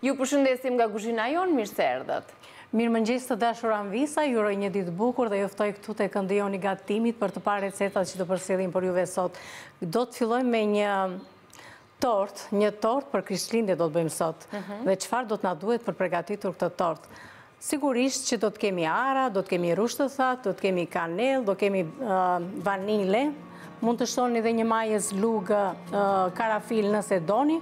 Ju përshëndesim nga kuzhina jonë, mirë se erdhët. Mirë mëngjes të dashura amvisa, ju uroj një ditë të bukur dhe ju ftoj këtu te këndi jonë i gatimit për të parë recetat që do të sjellim për juve sot. Do të fillojmë me një Tortë, një tortë për Krishtlindje do të bëjmë sot. Dhe çfarë do të na duhet për të pregatitur këtë tortë? Sigurisht që do të kemi arra, do të kemi rrush të thatë, do të kemi kanellë, do të kemi vanile, mund të shtoni dhe një majë luge karafil nëse doni,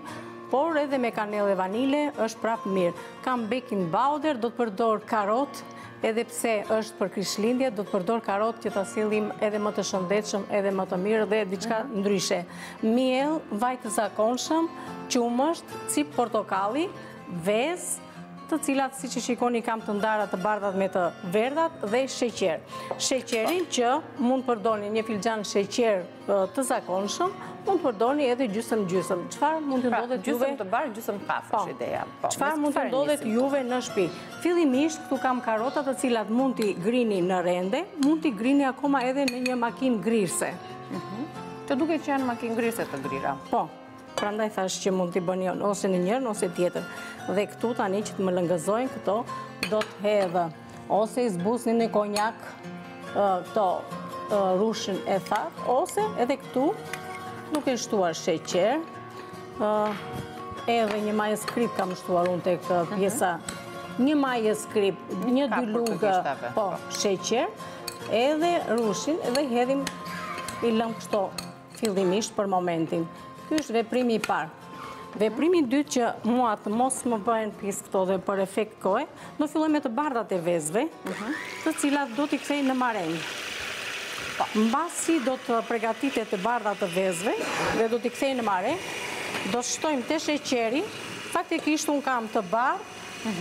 por edhe me kanellë e vanile është prapë mirë. Kam baking powder, do të përdor karotë, Edhe pse është për Krishtlindje, do të përdor karotë që ta sjellim edhe më të shëndetshëm, edhe më të mirë dhe diçka mhm. ndryshe. Miell, vaj të zakonshëm, qumësht, cipë portokalli, vezë, të cilat siç i shikoni kam të ndara të bardhat me të verdhat dhe sheqer. Sheqerin që mund përdorni një filxhan sheqer të zakonshëm, mund të përdorni edhe gjysëm gjysëm. Çfarë mund të pra, ndodhet juve... Gjysëm të bardhë, gjysëm kafe po, është ideja. Po, çfarë mund të ndodhet juve në shpi? Fillimisht, këtu kam karotat të cilat mund t'i grini në rende, mund t'i grini akoma edhe në një makinë grirëse. Mhm. Të duket që janë makinë grirëse të grira. Po, prandaj thashë që mund t'i bëni ose në njërën ose tjetrën. Dhe këtu tani që të më lëngëzojnë këto, do të hedh. Ose i zbusni me konjak këto rrushin e thatë, ose edhe këtu duke shtuar sheqer, edhe një majë kripë kam shtuar unë te kjo mhm. pjesa, një majë kripë, një dy lugë, po, sheqer, edhe rrushin, edhe i hedhim i lëmë kështu Fillimisht për momentin. Ky është veprimi i parë. Veprimi i dytë që mua të mos më bëhen pis këto dhe për efekt kohe, do fillojmë me të bardhat e vezëve, mhm. të cilat do t'i kthej në marengë. Po, mbasi do të pregatiten të bardhat e vezëve dhe do t'i kthej në marengë, do shtojmë te sheqeri, faktikisht unë kam të bardhë,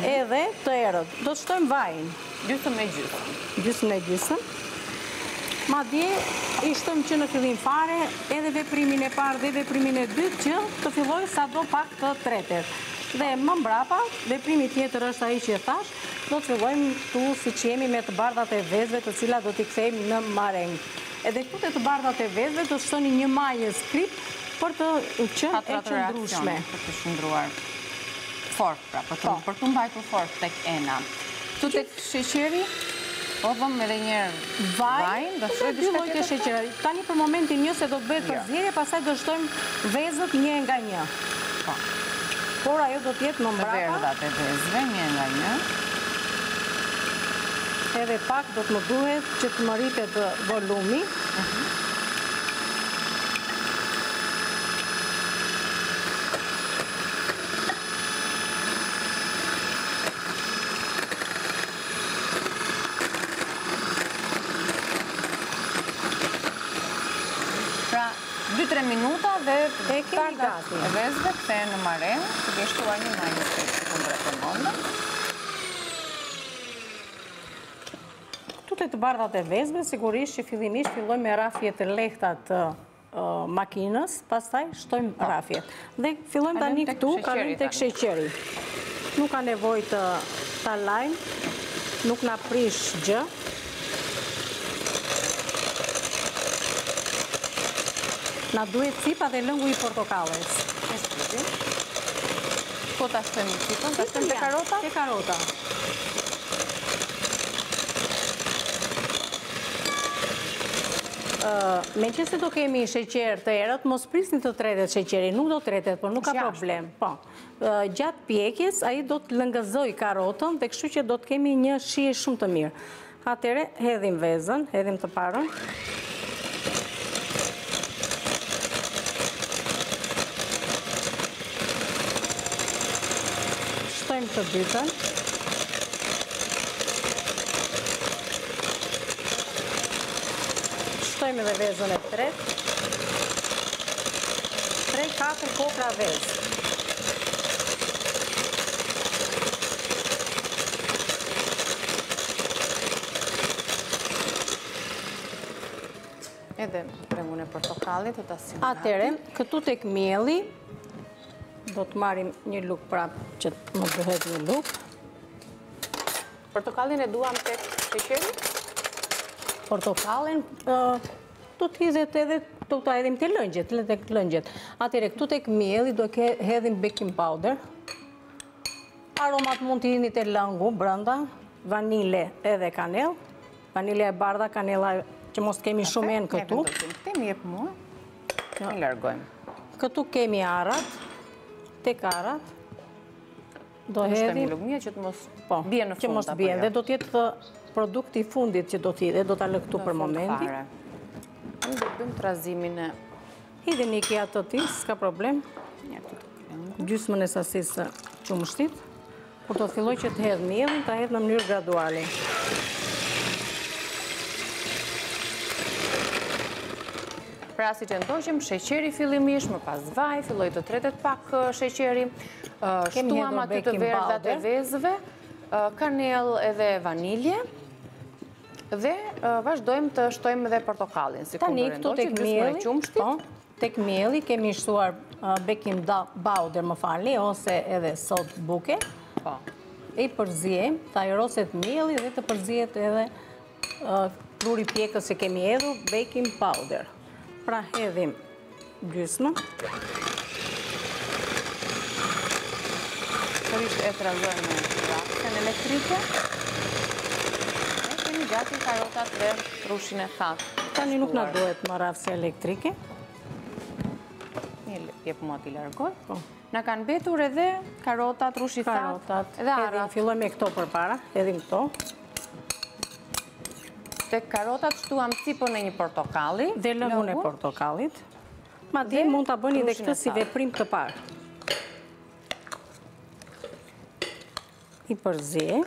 edhe të errët. Do të shtojmë vajin. Gjysëm me gjysëm. Gjysëm me gjysëm. Madje, i shtojmë që në fillim fare, edhe veprimin e parë dhe veprimin e dytë, që të fillojë sado pak të tretet. Dhe më mbrapa, veprimi tjetër është ai që e thashë, do të fillojmë këtu siç jemi me të bardhat e vezve të cilat do t'i kthejmë në marengë. Edhe këtu te të bardhat e vezve do të shtoni një majë kripë për të qenë e qëndrueshme. Për të qëndruar. Fort, pra, për të, për të mbajtur fort tek ena. Këtu tek sheqeri, po hedhim edhe një herë vajin, po edhe dy llojet e sheqerit. Tani për momentin njëherë se do të bëhet përzierje, pastaj do shtojmë vezët një nga një. Po. Por ajo do të jetë më mbrapa. Të verdhat e vezëve një nga një. Edhe pak do të më duhet që të më rritet volumi. Mhm. Pra, 2-3 minuta dhe e kemi gati. E vezve këte në marenë, të gjeshtuar një majnë të të të të të mëndë. Tute të bardhat e vezëve, sigurisht që fillimisht filloj me rrahje të lehta të makinës, pastaj shtojmë po. rrahjet. Dhe fillojmë tani këtu, kalojmë tek sheqeri. Nuk ka nevojë të ta lajmë, nuk na prish gjë. Na duhet cipa dhe lëngu i portokalles. Po ta shtojmë cipën, ta shtojmë te karota? Te karota. Meqenëse do kemi sheqer të errët, mos prisni të tretet sheqeri, nuk do tretet, por nuk ka problem. Po, gjatë pjekjes, ai do të lëngëzojë karotën dhe kështu që do të kemi një shije shumë të mirë. Atëherë, hedhim vezën, hedhim të parën. Shtojmë të dytën. Shtojmë të dytën. Shtojmë edhe vezën e tretë. 3-4 kokrra vezë. Edhe kremun e portokallit të të asimilati. Atëherë, këtu tek mielli, do të marrim një lugë pra që të më duhet një lugë. Portokallin e duam tek sheqeri? Portokallin do të hidhet edhe do ta hedhim te lëngjet, te lëngjet. Atëherë këtu tek mielli do të hedhim baking powder. Aromat mund t'i hidhni te lëngu brenda, vanilje edhe kanellë. Vanilja e bardha, kanella që mos të kemi shumë enë këtu. Këto m'i jep mua, jo, i largojmë. Këtu kemi arrat, tek arrat. Do hedhim... Në shtemi lëgmija që të mos po, bie në fund. Që mos bie, jo? dhe do të jetë produkti i fundit që do t'i dhe, do ta lë këtu për momentin. Në fund pare. Ne do bëjmë trazimin e... Hidhe një çik atë ti, s'ka problem. Gjysmën e sasisë së qumështit. Kur të filloj që të hedh miellin, ta hedh në mënyrë graduale. Pra siç e ndoqëm sheqeri fillimisht, më pas vaj, filloi të tretet pak sheqeri, shtuam aty të verdhat e vezëve, kanellë dhe vanilje dhe vazhdojmë të shtojmë dhe portokallin. Tani këtu tek mielli, po, tek mielli kemi shtuar baking powder më falni ose edhe sodë buke. Po. I përziejmë, të ajroset mielli dhe të përzihet edhe pluhuri pjekës që kemi hedhur, baking powder. Pra hedhim gjysmë. Sërish e trazojmë me rrahësen elektrike. I kemi gati karotat dhe rrushin e thatë. Tani nuk na duhet më rrahëse elektrike. Një jepë ma ti largoj. Po. Na kanë mbetur edhe karotat, rrushi i thatë dhe arrat. Fillojmë këto përpara, hedhim këto. Tek karotat shtuam cipën e një portokalli. Dhe lëngun e portokallit. Madje mund ta bëni dhe këtë si veprim të parë. I përziej.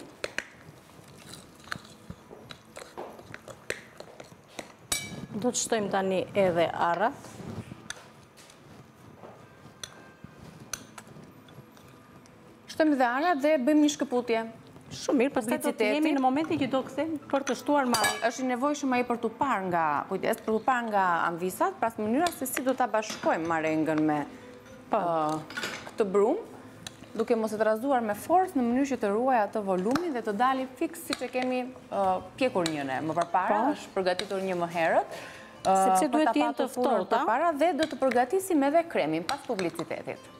Do të shtojmë tani edhe arrat. Shtojmë dhe arrat dhe bëjmë një shkëputje. Shumë mirë, pastaj do të jemi në momentin që do kthehemi për të shtuar marë. është i nevojshëm ai për t'u parë nga, kujdes, për të par nga anvisat, pra mënyra se si do ta bashkojmë marengën me po. këtë brumë, duke mos e trazuar me forcë në mënyrë që të ruajë atë volumin dhe të dalë fiks siç e kemi pjekur njërën. Më përpara po. është përgatitur një më herët, sepse duhet të jenë të ftohta para dhe do të përgatisim edhe kremin pas publicitetit.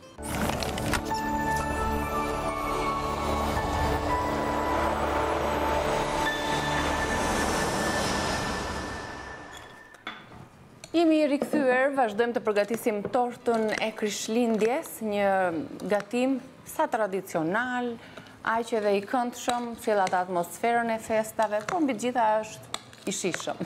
Jemi rikthyer, vazhdojmë të përgatisim tortën e Krishtlindjes, një gatim sa tradicional, Aq edhe i këndshëm, sjell atë atmosferën e festave, por mbi të gjitha është i shijshëm.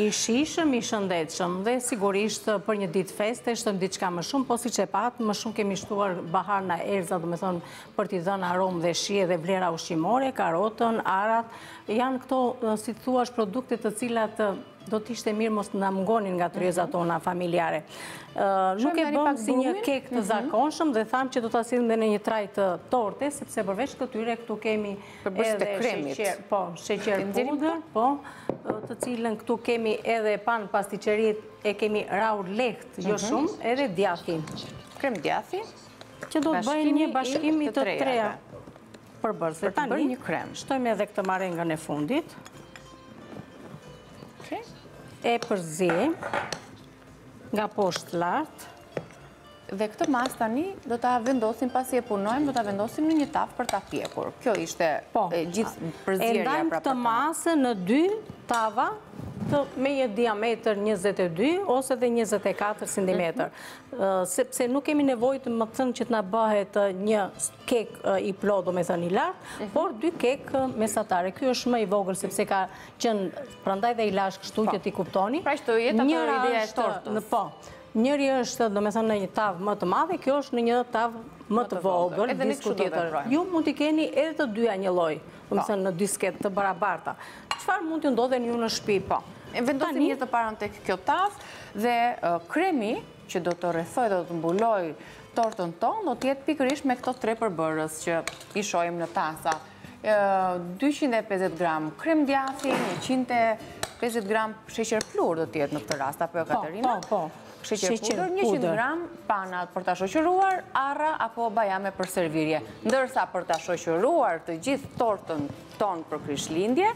I shijshëm, i shëndetshëm dhe sigurisht për një ditë feste është diçka më shumë, po siç e patë, më shumë kemi shtuar baharna, erëza, domethënë për t'i dhënë aromë dhe shije dhe vlera ushqimore, karotën, arrat, janë këto si të thuash produkte të cilat Do të ishte mirë mos të na mungonin nga tryezat mhm. tona familjare. Nuk e bëmë si një kek të mhm. zakonshëm dhe thamë që do ta sillnim dhe në një trajtë torte, sepse përveç këtyre këtu kemi edhe sheqer, po, sheqer pudër, po, të cilën këtu kemi edhe panë pastiçerie e kemi rrahur lehtë, jo mhm. shumë, edhe djathin. Krem djathi? Që do të bëjnë një bashkim të tre. përbërës. Për të bërë një krem. Shtojmë edhe këtë marengën e fundit. E përziejmë nga poshtë lart. Dhe këtë masë tani do ta vendosim pasi e punojmë, do ta vendosim në një tavë për ta pjekur. Kjo ishte po. gjithë përzierja. E ndajmë këtë masë në dy tava me një diametër 22 ose dhe 24 cm. Mhm. Sepse nuk kemi nevojë domethënë që të na bëhet një kek i plotë, domethënë i lartë, mhm. por dy kekë mesatarë. Ky është më i vogël, sepse ka qenë, prandaj dhe i lashë kështu po. që t'i kuptoni. Pra që të jetë ajo ideja e tortës. Po, njëri është, domethënë, në një tavë më të madhe, kjo është në një tavë më të vogël, disku i tjetër. Ju mund t'i keni edhe të dyja njëlloj, do me po. thënë, në disqe të barabarta. Çfarë mund t'ju ndodhen ju në shpi, po? Vendosim një të parën te kjo tavë dhe kremi, që do të rrethojë dhe do të mbulojë tortën tonë, do të jetë pikërisht me këto tre përbërës që i shohim në tasa. 250 gram krem djathi, 150 gram sheqer pluhur do të jetë në këtë rast, apo jo po, Katerina? Po, po, po. Sheqer pudër, 100 gram pana, për ta shoqëruar, arra apo bajame për servirje. Ndërsa për ta shoqëruar të gjithë tortën tonë për Krishtlindje,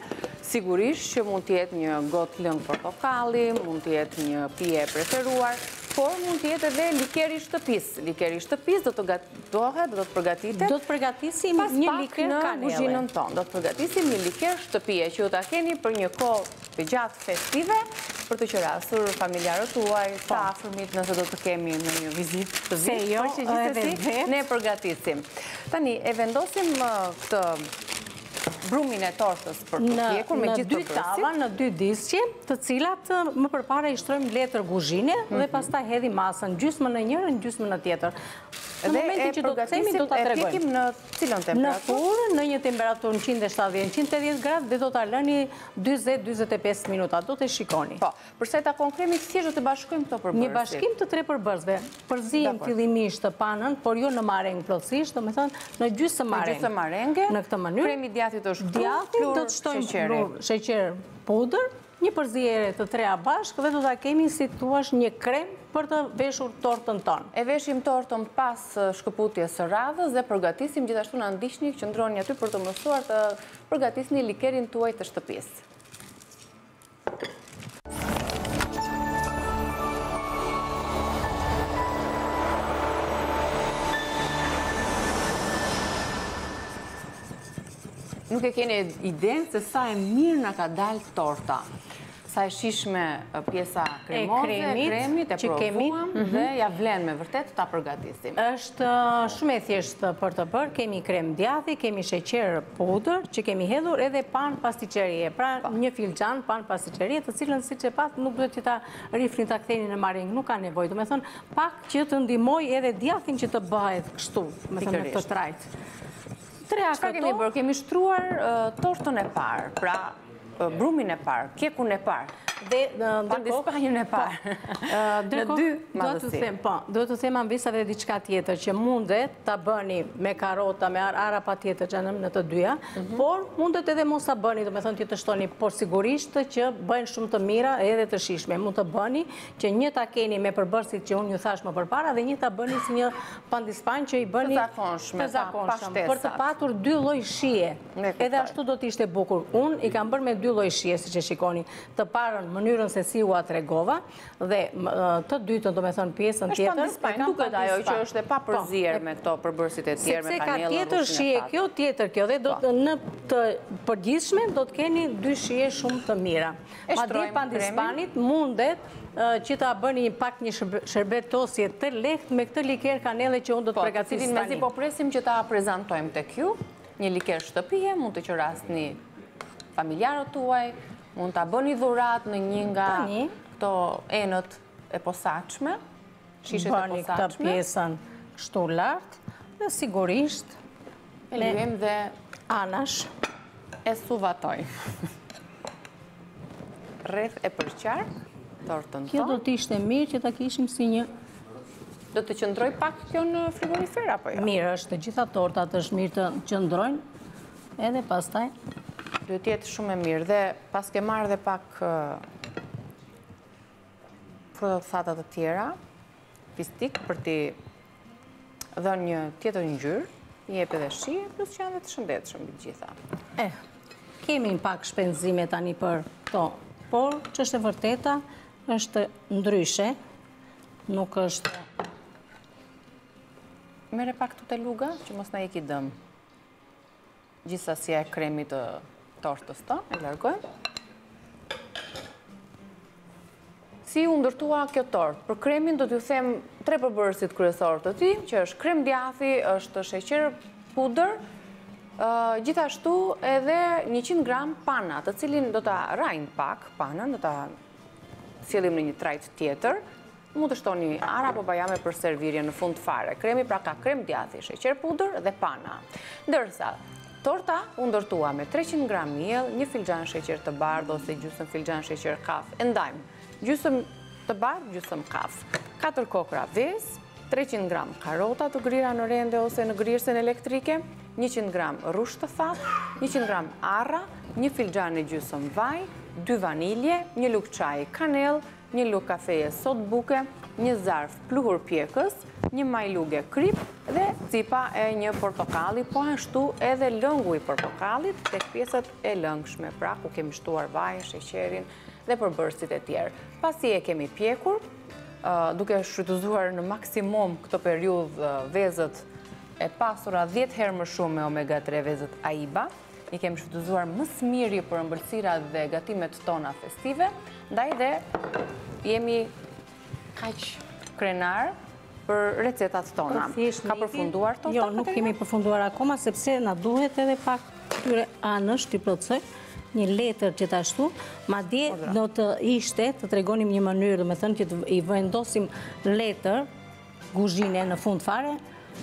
sigurisht që mund të jetë një gotë lëng portokalli, mund të jetë një pije e preferuar, por mund të jetë edhe likeri i shtëpisë. Likeri i shtëpisë do të gatohet, do të përgatitet. Do të përgatisim një liker kanele. Pas pak në kuzhinën tonë, do të përgatisim një liker shtëpie që ju ta keni për një kohë Gjatë festave, për të qerasur familjarët tuaj, po. të afërmit nëse do të kemi ndonjë vizitë, vizitë, jo, por që gjithsesi ne e përgatisim. Tani, e vendosim këtë brumin e tortës për t'u pjekur me gjithë përbërësit. Në dy tava, në dy disqe, të cilat më përpara i shtrojmë letër kuzhine dhe mhm. pastaj hedhim masën, gjysmë në njërën, gjysmë në tjetrën. Në momentin që domethënë, do ta tregojmë. Dhe e pjekim në Në furrë në një temperaturë njëqind e shtatëdhjetë, njëqind e tetëdhjetë gradë dhe do ta lëni njëzet, njëzet e pesë minuta, do ta shikoni. Po, për sa i takon kremit, si do t'i bashkojmë këto përbërës? Një bashkim të tre përbërësve. Përziejmë fillimisht panën, por jo në marengë plotësisht, domethënë në gjysëm marengë. Në gjysëm marengë. Në këtë mënyrë. Kremi i djathit është këtu, pluhur sheqeri. Djathit do t'i shtojmë pluhur sheqer pudër. Një përzierje të treja bashkë dhe do ta kemi si të thuash një krem për të veshur tortën tonë. E veshim tortën pas shkëputjes së radhës dhe përgatisim gjithashtu na ndiqni qëndroni aty për të mësuar të përgatisni likerin tuaj të shtëpisë. Nuk e keni idenë se sa e mirë na ka dalë torta. Sa e shijshme pjesa kremoze, kremit, e provuam mhm. dhe ia vlen me vërtet ta përgatisim. Është shumë e thjeshtë për të bërë, kemi krem djathi, kemi sheqer pudër, që kemi hedhur edhe panë pastiçerie. Pra po. një filxhan panë pastiçerie, të cilën siç e patë nuk duhet që ta rrihni ta ktheni në mering, nuk ka nevojë. Domethënë, pak që të ndihmojë edhe djathin që të bëhet kështu, domethënë, të trajtë. Treja këto? Kemi bërë, kemi shtruar tortën e parë, pra brumin e parë, kekun e parë, dhe pandispanjën e parë. Në dy madhësi. Po, do të thoja Anisa dhe diçka tjetër, që mundet ta bëni me karota, me arra patjetër që në të dyja, mhm. por mundet edhe mos ta bëni, domethënë që të shtoni, por sigurisht që bëhen shumë të mira edhe të shijshme. Mund ta bëni, që një ta keni me përbërësit që unë ju thashë më përpara dhe një ta bëni si një pandispan që i bëni të zakonshëm, për të patur dy lloj shije, edhe ashtu do të ishte bukur. Unë i kam bërë me dy lloj shije, siç e shikoni, të parën mënyrën se si ua tregova, dhe të dytën, domethënë pjesën tjetër, e kam pandispan. Duket ajo që është e pa po. përzier me këto përbërësit e tjerë, me kanelën, rrushin e thatë. Sepse ka tjetër shije kjo, tjetër kjo, dhe po. në të përgjithshme do të keni dy shije shumë të mira. Madje pandispanit mundet që ta bëni pak një sherbet fare të lehtë me këtë liker kanelle që unë do të pregatis tani. Po, të cilin mezi po presim që ta prezantojmë tek ju, një liker shtëpie, mund të qerasni familjarët tuaj, mund ta bëni dhuratë në një nga këto enët e posaçme, shishet e posaçme. Bëni këtë pjesën kështu lartë dhe sigurisht e lyejmë dhe anash e suvatojmë. Rreth e përqark, tortën tonë. Kjo do të ishte mirë që ta kishim si një Do të qëndrojë pak kjo në frigorifer, apo jo? Mirë është, gjitha tortat është mirë të qëndrojnë, edhe pastaj. Do të jetë shumë e mirë, dhe paske marrë dhe pak Fruta të thata të tjera, fistik për t'i dhënë një tjetër ngjyrë, i jep edhe shije, plus që janë dhe të shëndetshëm mbi të gjitha. Eh, kemi pak shpenzime tani për to, por ç'është e vërteta, është ndryshe, nuk është... Merre pak këtë te luga, që mos na iki dëm. Gjithë sasia e kremit të tortës, ta, e largojmë. Si u ndërtua kjo tortë? Për kremin do t'ju them tre përbërësit kryesorë të tij, që është krem djathi, është sheqer pudër, gjithashtu edhe 100 gram pana, të cilin do ta rrahim pak panën, do ta sjellim në një trajtë tjetër, Mund të shtoni arra apo bajame për servirje në fund fare. Kremi pra ka krem djathi, sheqer pudër dhe pana. Ndërsa, Torta u ndërtua me 300 gram miell, një filxhan sheqer të bardhë ose gjysmë filxhan sheqer kaf. E ndajmë, gjysmë të bardhë, gjysmë kaf. 4 kokrra vezë, 300 gram karota të grira në rende ose në grirësen elektrike, 100 gram rrush të thatë, 100 gram arra, një filxhan e gjysmë vaj, 2 vanilje, një lugë çaji kanellë, një lugë kafeje sodë buke, një zarf pluhur pjekës, një majë luge kripë dhe cipa e një portokalli, po ashtu edhe lëngu i portokallit tek pjesët e lëngshme, pra ku kemi shtuar vajin, sheqerin dhe përbërësit e tjerë. Pasi e kemi pjekur, duke shfrytëzuar në maksimum këtë periudhë vezët e pasura 10 herë më shumë me omega 3 vezët AIBA, I kemi shfrytëzuar më së miri për ëmbëlsirat dhe gatimet tona festive, ndaj dhe jemi kaq krenarë për recetat tona. Ka përfunduar torta? Jo, nuk kemi përfunduar akoma, sepse na duhet edhe pak këtyre anësh t'i plotësoj një letër gjithashtu, madje do të ishte të tregonim një mënyrë, domethënë që i vendosim letër, Kuzhine në fund fare,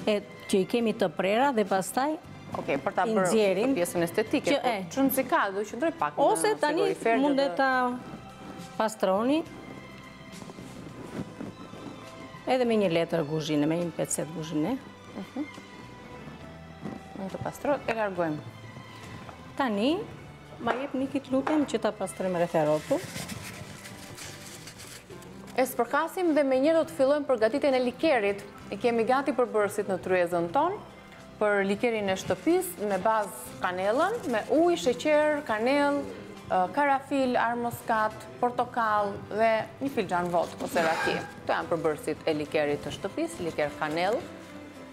e që i kemi të prera dhe pastaj Ok, për ta bërë pjesën estetike, po që në zika dhe të qëndrojë pak në frigorifer. Ose tani mund dhe ta pastroni edhe me një letër kuzhine, me një pecetë kuzhine. Mhm. Mund të pastroj, e largojmë. Tani, Ma jep një çikë, të lutem që ta pastrojmë rreth e rrotull. E spërkasim dhe me një do të fillojmë përgatitjen e likerit. I kemi gati përbërësit në tryezën tonë, për likerin e shtëpisë, me bazë kanellën, me ujë, sheqer, kanellë, karafil, arrëmyshk, portokall dhe një filxhan vodkë, ose raki. Këto janë përbërësit e likerit të shtëpisë, liker kanellë,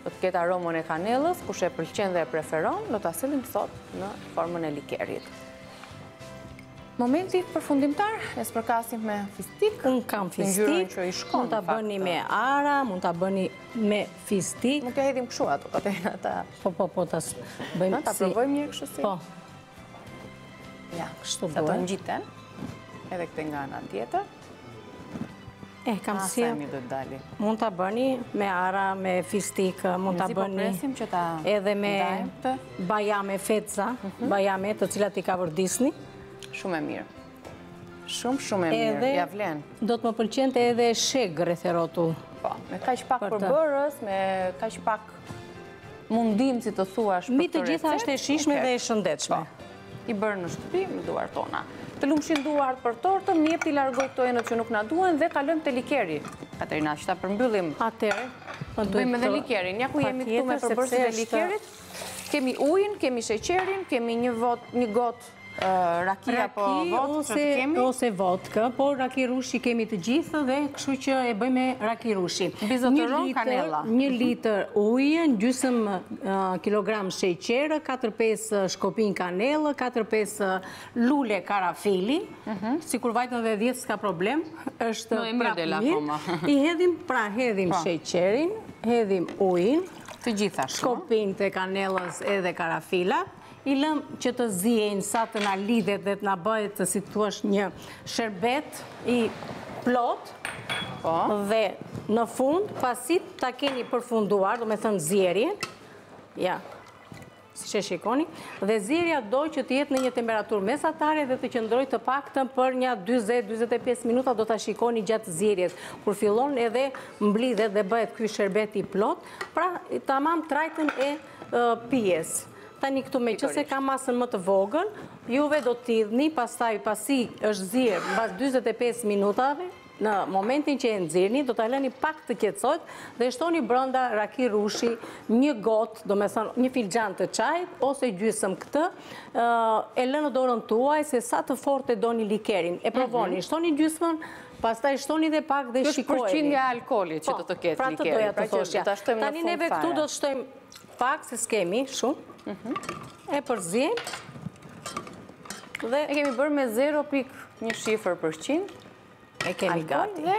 Do të ketë aromën e kanellës, kush e pëlqen dhe e preferon, do ta sjellim sot në formën e likerit. Momenti përfundimtar, e spërkasim me fëstëk. Unë kam fëstëk, mund ta bëni me arra, mund ta bëni me fëstëk. Mund t'i hedhim kështu ato, ka të e në Po, po, po, të bëjmë si... Ta provojmë një kështu si? Po. Ja, kështu bëjmë. Sa të ngjiten, edhe këtë nga ana tjetër. E, kam si... Asaj mi do të dali. Mund ta bëni me arra, me fistikë, mund ta bëni... Në si po që ta... Edhe me bajame feta, mhm. bajame të cilat i kavërdisni. Shumë e mirë. Shumë, shumë e mirë, ia vlen. Do të më pëlqente edhe shegë rreth e rrotull. Po, me kaq pak përbërës, me kaq pak mundim si të thuash për këtë recetë. Mbi të gjitha është e shijshme dhe e shëndetshme. Po. E bërë në shtëpi, me duart tona. Të lumshin duart për tortën, m'i jep t'i largoj këto enët që nuk na duhen dhe kalojmë te likeri. Katerina, që ta përmbyllim. Atëherë. Po të bëjmë edhe likerin. Ja ku jemi këtu me përbërësit e likerit. Kemi ujin, kemi sheqerin, kemi një gotë Raki apo vodkë ç'të kemi? Ose vodkë, por raki rushi kemi të gjithë dhe kështu që e bëjmë me raki rushi. Mbizotëron kanella. Një litër ujë, një gjysmë kilogram sheqer, 4-5 shkopinj kanellë, 4-5 lule karafili, mhm. sikur vajtën dhe 10 s'ka problem, është prapë mirë. I hedhim, pra hedhim po. sheqerin, hedhim ujin, shkopinjtë e kanellës edhe karafilat, I lëmë që të ziejnë sa të na lidhet dhe të na bëhet si të thuash një sherbet i plotë po. dhe në fund pasi ta keni përfunduar, domethënë zierjen, ja, siç e shikoni, dhe zierja do që të jetë në një temperaturë mesatare dhe të qëndrojë të paktën për nja 20-25 minuta do ta shikoni gjatë zierjes, kur fillon edhe mblidhet dhe bëhet ky sherbet i plotë, pra tamam trajtën e. pijes. Tani këtu meqëse kam masën më të vogël, juve do t'i hidhni pastaj pasi është zier mbas 25 minutave, në momentin që e nxirrni, do ta lini pak të qetësohet dhe shtoni brenda raki rushi një gotë, domethënë një filxhan të çajit, ose gjysmë, këtë e lë në dorën tuaj se sa të fortë e doni likerin, e provoni, shtoni gjysmën, Pastaj shtoni dhe pak dhe shikojeni. Kjo është përqindja e alkoolit që do të ketë likeri. Po, pra atë doja të thoshja. Tani neve këtu do të shtojmë pak, se s'kemi shumë. E përziejmë. Dhe e kemi bërë me 0. një shifër përqind. E kemi gati. Dhe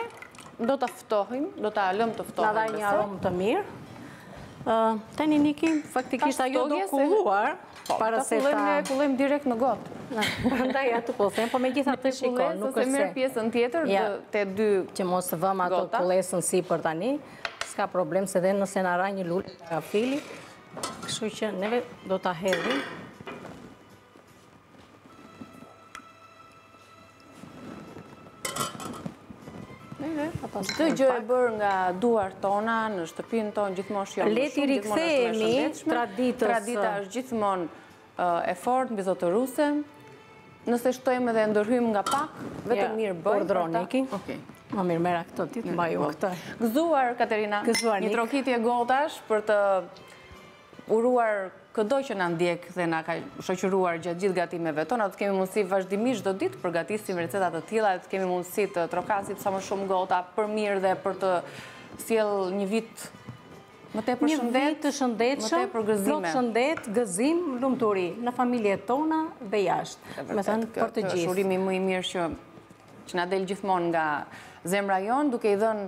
do ta ftohim, do ta lëmë ta ftohim. Na dha një aromë të mirë. Tani Niki, faktikisht ajo do kulluar. Po, ta kullojmë, e kullojmë direkt në gotë. Prandaj, atë po them, po megjithatë shiko, nuk është se... Merre pjesën tjetër, të dy gota. Që mos të vëmë ato kullesën si për tani, s'ka problem se dhe nëse na ra një lule karafili, kështu që neve do ta hedhim. Çdo gjë e bërë nga duar tona në shtëpinë tonë gjithmonë shijon më shumë, gjithmonë është më shëndetshme. Traditës. Tradita është gjithmonë e fortë mbizotëruese. Nëse shtojmë dhe ndërhyjmë nga pak, vetëm mirë bën. Urdhëro Niki. Okej. Më mirë merri këto ti të mbaj unë këtë. Gëzuar Katerina. Gëzuar Nik. Një trokitje gotash për të uruar këdo që na ndjek dhe na ka shoqëruar gjatë gjithë gatimeve tona. Të kemi mundësi vazhdimisht çdo ditë të përgatisim receta të tilla, të kemi mundësi të trokasim sa më shumë gota për mirë dhe për të sjellë një vit Më tepër shëndet. Një vit të shëndetshëm. Më tepër gëzime. Plot shëndet, gëzim, lumturi në familjet tona dhe jashtë. Me thënë për të gjithë. Është urimi më i mirë që që na del gjithmonë nga zemra jonë, duke i dhënë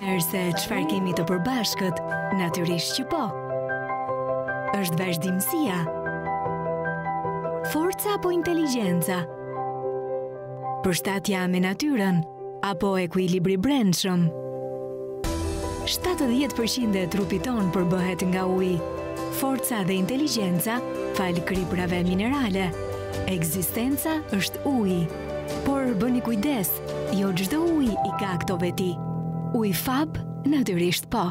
Nëse çfarë kemi të përbashkët, natyrisht që po. Është vazhdimësia. Forca apo inteligjenca. Përshtatja me natyrën, apo ekuilibri i brendshëm. 70% e trupit tonë përbëhet nga uji. Forca dhe inteligjenca, falë kripërave minerale. Ekzistenca është ujë. Por bëni kujdes, Jo çdo ujë i ka këto veti. Ujë Fab natyrisht po.